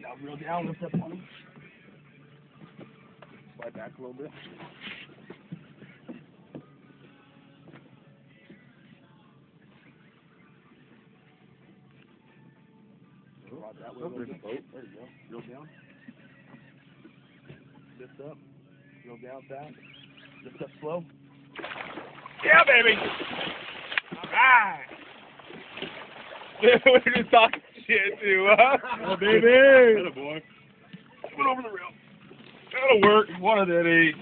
Now reel down, lift up on him. Slide back a little bit. Rod that way a little bit. There you go. Reel down. Lift up. Reel down fast. Lift up slow. Yeah, baby! Alright! We're just talking shit too, huh? Oh, baby. Atta boy. Coming over the rail. That'll work. One of that eight.